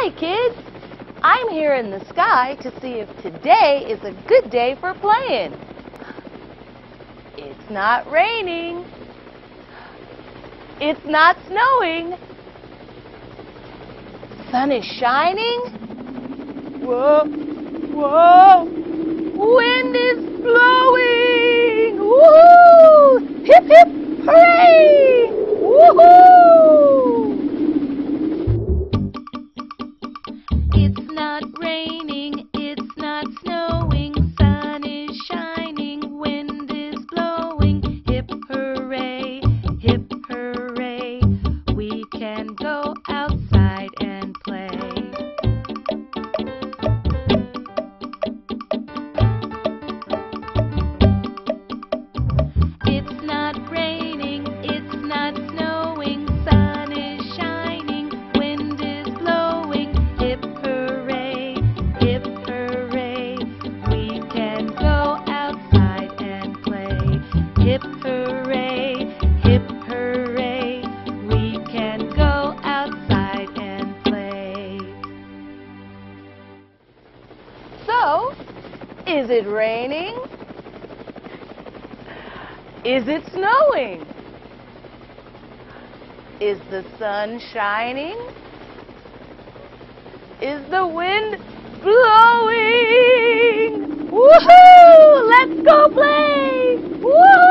Hi, kids. I'm here in the sky to see if today is a good day for playing. It's not raining. It's not snowing. Sun is shining. Whoa, whoa. Not raining, is it raining? Is it snowing? Is the sun shining? Is the wind blowing? Woohoo! Let's go play! Woohoo!